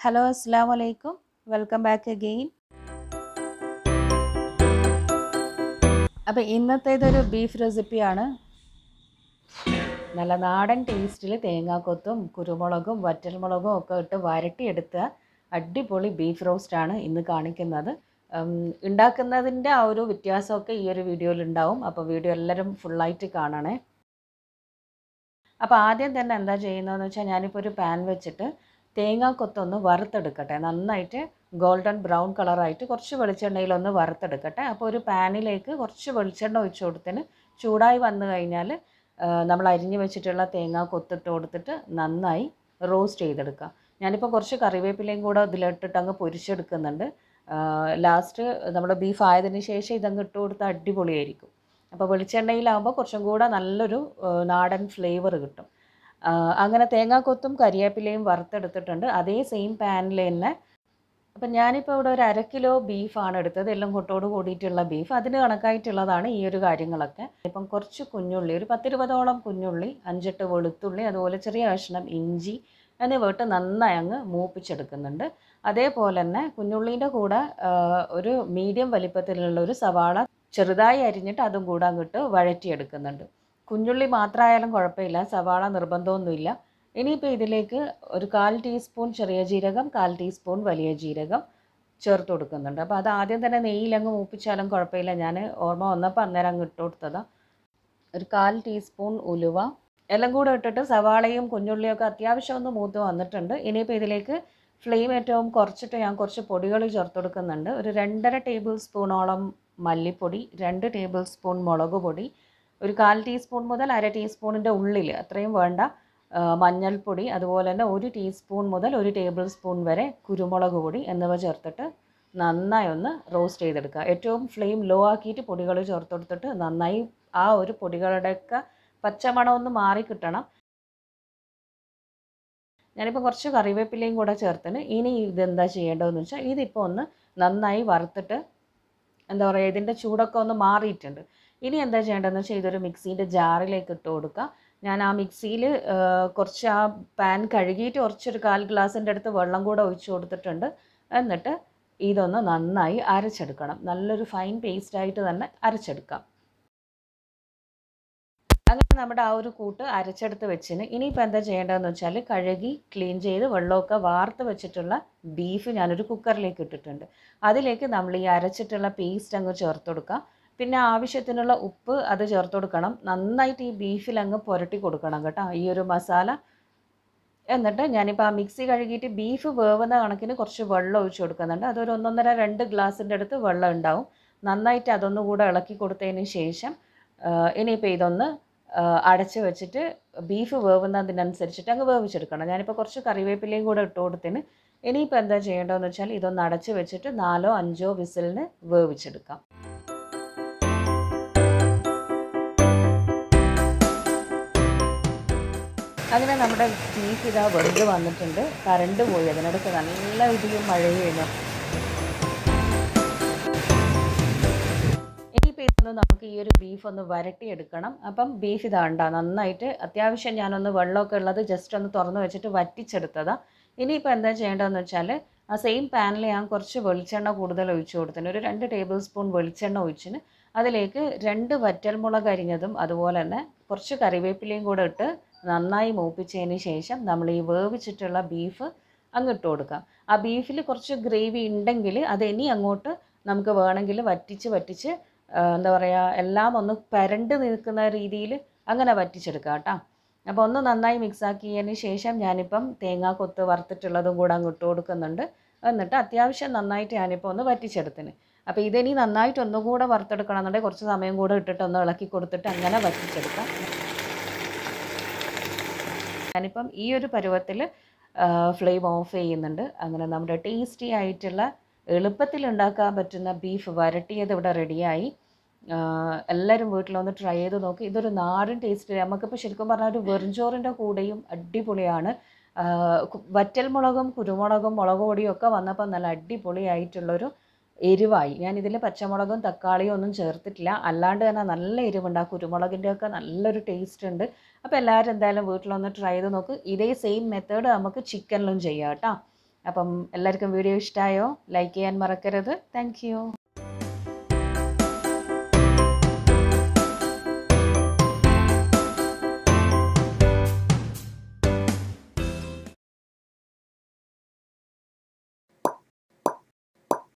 Hello അസ്സാം വലൈക്കും welcome back again അപ്പോൾ ഇന്നത്തേതൊരു ബീഫ് റെസിപ്പിയാണ് നല്ല നാടൻ ടേസ്റ്റിൽ തേങ്ങാക്കൊത്തും കുരുമുളകും വറ്റൽമുളകും ഒക്കെ ഇട്ട് വരട്ടിയെടുത്ത അടിപൊളി ബീഫ് റോസ്റ്റാണ് ഇന്ന് കാണിക്കുന്നത്. ഉണ്ടാക്കുന്നതിന്റെ ആ ഒരു വ്യത്യാസമൊക്കെ ഈ ഒരു വീഡിയോയിൽ ഉണ്ടാവും. അപ്പോൾ വീഡിയോ എല്ലാവരും ഫുള്ളായിട്ട് കാണണേ. അപ്പോൾ ആദ്യം തന്നെ എന്താ ചെയ്യുന്നതെന്ന് വെച്ചാൽ ഞാനിപ്പോൾ ഒരു പാൻ വെച്ചിട്ട് തേങ്ങാക്കൊത്തൊന്ന് വറുത്തെടുക്കട്ടെ. നന്നായിട്ട് ഗോൾഡൻ ബ്രൗൺ കളറായിട്ട് കുറച്ച് വെളിച്ചെണ്ണയിൽ ഒന്ന് വറുത്തെടുക്കട്ടെ. അപ്പോൾ ഒരു പാനിലേക്ക് കുറച്ച് വെളിച്ചെണ്ണ ഒഴിച്ച് കൊടുത്തിന് ചൂടായി വന്നു കഴിഞ്ഞാൽ നമ്മൾ അരിഞ്ഞു വെച്ചിട്ടുള്ള തേങ്ങ കൊത്തിട്ട് കൊടുത്തിട്ട് നന്നായി റോസ്റ്റ് ചെയ്തെടുക്കുക. ഞാനിപ്പോൾ കുറച്ച് കറിവേപ്പിലയും കൂടെ ഇതിലിട്ടിട്ട് അങ്ങ് പൊരിച്ചെടുക്കുന്നുണ്ട്. ലാസ്റ്റ് നമ്മൾ ബീഫ് ആയതിന് ശേഷം ഇതങ്ങ് ഇട്ട് കൊടുത്താൽ അടിപൊളിയായിരിക്കും. അപ്പോൾ വെളിച്ചെണ്ണയിലാകുമ്പോൾ കുറച്ചും കൂടെ നല്ലൊരു നാടൻ ഫ്ലേവർ കിട്ടും. അങ്ങനെ തേങ്ങാക്കൊത്തും കരിയാപ്പിലയും വറുത്തെടുത്തിട്ടുണ്ട്. അതേ സെയിം പാനിൽ തന്നെ. അപ്പം ഞാനിപ്പോൾ ഇവിടെ ഒരു അര കിലോ ബീഫാണ് എടുത്തത്. എല്ലാം കൊട്ടോട് കൂടിയിട്ടുള്ള ബീഫ് അതിന് കണക്കായിട്ടുള്ളതാണ് ഈ ഒരു കാര്യങ്ങളൊക്കെ. ഇപ്പം കുറച്ച് കുഞ്ഞുള്ളി ഒരു പത്തിരുപതോളം കുഞ്ഞുള്ളി അഞ്ചെട്ട് വെളുത്തുള്ളി അതുപോലെ ചെറിയ കഷ്ണം ഇഞ്ചി എന്നിവട്ട് നന്നായി അങ്ങ് മൂപ്പിച്ചെടുക്കുന്നുണ്ട്. അതേപോലെ തന്നെ കുഞ്ഞുള്ളീന്റെ കൂടെ ഒരു മീഡിയം വലിപ്പത്തിലുള്ള ഒരു സവാള ചെറുതായി അരിഞ്ഞിട്ട് അതും കൂടെ അങ്ങോട്ട് വഴറ്റിയെടുക്കുന്നുണ്ട്. കുഞ്ഞുള്ളി മാത്രമായാലും കുഴപ്പമില്ല സവാള നിർബന്ധമൊന്നുമില്ല. ഇനിയിപ്പോൾ ഇതിലേക്ക് ഒരു കാൽ ടീസ്പൂൺ ചെറിയ ജീരകം കാൽ ടീസ്പൂൺ വലിയ ജീരകം ചേർത്ത് കൊടുക്കുന്നുണ്ട്. അപ്പോൾ അത് ആദ്യം തന്നെ നെയ്യിലങ്ങ് മൂപ്പിച്ചാലും കുഴപ്പമില്ല. ഞാൻ ഓർമ്മ വന്നപ്പോൾ അന്നേരം അങ്ങ് ഇട്ട് കൊടുത്തതാണ് ഒരു കാൽ ടീസ്പൂൺ ഉലുവ. എല്ലാം കൂടെ ഇട്ടിട്ട് സവാളയും കുഞ്ഞുള്ളിയൊക്കെ അത്യാവശ്യം ഒന്ന് മൂത്ത് വന്നിട്ടുണ്ട്. ഇനിയിപ്പോൾ ഇതിലേക്ക് ഫ്ലെയിം ഏറ്റവും കുറച്ചിട്ട് ഞാൻ കുറച്ച് പൊടികൾ ചേർത്ത് കൊടുക്കുന്നുണ്ട്. ഒരു രണ്ടര ടേബിൾ സ്പൂണോളം മല്ലിപ്പൊടി രണ്ട് ടേബിൾ സ്പൂൺ മുളക് പൊടി ഒരു കാൽ ടീസ്പൂൺ മുതൽ അര ടീസ്പൂണിന്റെ ഉള്ളിൽ അത്രയും വേണ്ട മഞ്ഞൾപ്പൊടി അതുപോലെ തന്നെ ഒരു ടീസ്പൂൺ മുതൽ ഒരു ടേബിൾ സ്പൂൺ വരെ കുരുമുളക് പൊടി എന്നിവ ചേർത്തിട്ട് നന്നായി ഒന്ന് റോസ്റ്റ് ചെയ്തെടുക്കുക. ഏറ്റവും ഫ്ലെയിം ലോ ആക്കിയിട്ട് പൊടികൾ ചേർത്ത് കൊടുത്തിട്ട് നന്നായി ആ ഒരു പൊടികളുടെയൊക്കെ പച്ചമണം ഒന്ന് മാറി കിട്ടണം. ഞാനിപ്പോൾ കുറച്ച് കറിവേപ്പിലയും കൂടെ ചേർത്തിന് ഇനി ഇതെന്താ ചെയ്യേണ്ടതെന്ന് വെച്ചാൽ ഇതിപ്പോൾ ഒന്ന് നന്നായി വറുത്തിട്ട് എന്താ പറയുക ഇതിന്റെ ചൂടൊക്കെ ഒന്ന് മാറിയിട്ടുണ്ട്. ഇനി എന്താ ചെയ്യേണ്ടതെന്ന് വെച്ചാൽ ഇതൊരു മിക്സീന്റെ ജാറിലേക്ക് ഇട്ട് കൊടുക്കുക ഞാൻ ആ മിക്സിയിൽ കുറച്ച് ആ പാൻ കഴുകിയിട്ട് കുറച്ചൊരു കാൽ ഗ്ലാസിന്റെ അടുത്ത് വെള്ളം കൂടെ ഒഴിച്ച് കൊടുത്തിട്ടുണ്ട്. എന്നിട്ട് ഇതൊന്ന് നന്നായി അരച്ചെടുക്കണം. നല്ലൊരു ഫൈൻ പേസ്റ്റ് ആയിട്ട് തന്നെ അരച്ചെടുക്കാം. അങ്ങനെ നമ്മുടെ ആ ഒരു കൂട്ട് അരച്ചെടുത്ത് വെച്ചിന്. ഇനിയിപ്പോൾ എന്താ ചെയ്യേണ്ടതെന്ന് വെച്ചാൽ കഴുകി ക്ലീൻ ചെയ്ത് വെള്ളമൊക്കെ വാർത്ത് വെച്ചിട്ടുള്ള ബീഫ് ഞാനൊരു കുക്കറിലേക്ക് ഇട്ടിട്ടുണ്ട്. അതിലേക്ക് നമ്മൾ ഈ അരച്ചിട്ടുള്ള പേസ്റ്റ് അങ്ങ് ചേർത്ത് കൊടുക്കാം. പിന്നെ ആവശ്യത്തിനുള്ള ഉപ്പ് അത് ചേർത്ത് കൊടുക്കണം. നന്നായിട്ട് ഈ ബീഫിൽ അങ്ങ് പുരട്ടി കൊടുക്കണം കേട്ടോ. ഈ ഒരു മസാല. എന്നിട്ട് ഞാനിപ്പോൾ ആ മിക്സി കഴുകിയിട്ട് ബീഫ് വേവുന്ന കണക്കിന് കുറച്ച് വെള്ളം ഒഴിച്ച് കൊടുക്കുന്നുണ്ട്. അതൊരു ഒന്നൊന്നര രണ്ട് ഗ്ലാസിന്റെ അടുത്ത് വെള്ളം ഉണ്ടാവും. നന്നായിട്ട് അതൊന്നും കൂടെ ഇളക്കി കൊടുത്തതിന് ശേഷം ഇനിയിപ്പോൾ ഇതൊന്ന് അടച്ച് വെച്ചിട്ട് ബീഫ് വേവുന്നതിനനുസരിച്ചിട്ട് അങ്ങ് വേവിച്ചെടുക്കണം. ഞാനിപ്പോൾ കുറച്ച് കറിവേപ്പിലയും കൂടെ ഇട്ട് കൊടുത്തിന് ഇനിയിപ്പോൾ എന്താ ചെയ്യേണ്ടതെന്ന് വെച്ചാൽ ഇതൊന്ന് അടച്ച് വെച്ചിട്ട് നാലോ അഞ്ചോ വിസിലിന് വേവിച്ചെടുക്കാം. അങ്ങനെ നമ്മുടെ ബീഫ് ഇതാ വെന്ത് വന്നിട്ടുണ്ട്. കറണ്ട് പോയി. അതിനിടയ്ക്ക് നല്ല ഇടിയും ഇനിയിപ്പോൾ ഇതൊന്ന് നമുക്ക് ഈ ഒരു ബീഫ് ഒന്ന് വരട്ടിയെടുക്കണം. അപ്പം ബീഫ് ഇതാണ്ട നന്നായിട്ട് അത്യാവശ്യം ഞാനൊന്ന് വെള്ളമൊക്കെ ഉള്ളത് ജസ്റ്റ് ഒന്ന് തുറന്ന് വെച്ചിട്ട് വറ്റിച്ചെടുത്തതാണ് ഇനിയിപ്പോൾ എന്താ ചെയ്യേണ്ടതെന്ന് വെച്ചാൽ ആ സെയിം പാനിൽ ഞാൻ കുറച്ച് വെളിച്ചെണ്ണ കൂടുതൽ ഒഴിച്ചു കൊടുത്തിന് ഒരു രണ്ട് ടേബിൾ സ്പൂൺ വെളിച്ചെണ്ണ ഒഴിച്ചിന്. അതിലേക്ക് രണ്ട് വറ്റൽമുളക് അരിഞ്ഞതും അതുപോലെ തന്നെ കുറച്ച് കറിവേപ്പിലയും കൂടെ ഇട്ട് നന്നായി മൂപ്പിച്ചതിന് ശേഷം നമ്മൾ ഈ വേവിച്ചിട്ടുള്ള ബീഫ് അങ്ങ് ഇട്ട് കൊടുക്കാം ആ ബീഫിൽ കുറച്ച് ഗ്രേവി ഉണ്ടെങ്കിൽ അത് ഇനി അങ്ങോട്ട് നമുക്ക് വേണമെങ്കിൽ വറ്റിച്ച് വറ്റിച്ച് എന്താ പറയുക എല്ലാം ഒന്ന് പരണ്ട് നിൽക്കുന്ന രീതിയിൽ അങ്ങനെ വറ്റിച്ചെടുക്കാം കേട്ടോ. അപ്പോൾ ഒന്ന് നന്നായി മിക്സ് ആക്കിയതിന് ശേഷം ഞാനിപ്പം തേങ്ങാ കൊത്ത് വറുത്തിട്ടുള്ളതും കൂടെ അങ്ങ് ഇട്ട് കൊടുക്കുന്നുണ്ട്. എന്നിട്ട് അത്യാവശ്യം നന്നായിട്ട് ഞാനിപ്പോൾ ഒന്ന് വറ്റിച്ചെടുത്തിന്. അപ്പോൾ ഇതിനി നന്നായിട്ട് ഒന്നുകൂടെ വറുത്തെടുക്കണം എന്നുണ്ടെങ്കിൽ കുറച്ച് സമയം കൂടെ ഇട്ടിട്ട് ഒന്ന് ഇളക്കി കൊടുത്തിട്ട് അങ്ങനെ വറ്റിച്ചെടുക്കാം. ഞാനിപ്പം ഈ ഒരു പരുവത്തിൽ ഫ്ലെയിം ഓഫ് ചെയ്യുന്നുണ്ട്. അങ്ങനെ നമ്മുടെ ടേസ്റ്റി ആയിട്ടുള്ള എളുപ്പത്തിൽ ഉണ്ടാക്കാൻ പറ്റുന്ന ബീഫ് വരട്ടിയത് ഇവിടെ റെഡിയായി എല്ലാവരും വീട്ടിലൊന്ന് ട്രൈ ചെയ്ത് നോക്കി. ഇതൊരു നാടൻ ടേസ്റ്റ് നമുക്കിപ്പോൾ ശരിക്കും പറഞ്ഞാൽ ഒരു വെറുംചോറിന്റെ കൂടെയും അടിപൊളിയാണ്. വറ്റൽ മുളകും കുരുമുളകും മുളക് പൊടിയും ഒക്കെ വന്നപ്പോൾ നല്ല അടിപൊളിയായിട്ടുള്ളൊരു എരിവായി. ഞാൻ ഇതിൽ പച്ചമുളകും തക്കാളിയും ഒന്നും ചേർത്തിട്ടില്ല. അല്ലാണ്ട് തന്നെ നല്ല എരിവുണ്ട്. ആ കുരുമുളകിന്റെ ഒക്കെ നല്ലൊരു ടേസ്റ്റ് ഉണ്ട്. അപ്പോൾ എല്ലാവരും എന്തായാലും വീട്ടിലൊന്ന് ട്രൈ ചെയ്ത് നോക്ക്. ഇതേ സെയിം മെത്തേഡ് നമുക്ക് ചിക്കനിലും ചെയ്യാം കേട്ടോ. അപ്പം എല്ലാവർക്കും വീഡിയോ ഇഷ്ടമായോ ലൈക്ക് ചെയ്യാൻ മറക്കരുത്. താങ്ക്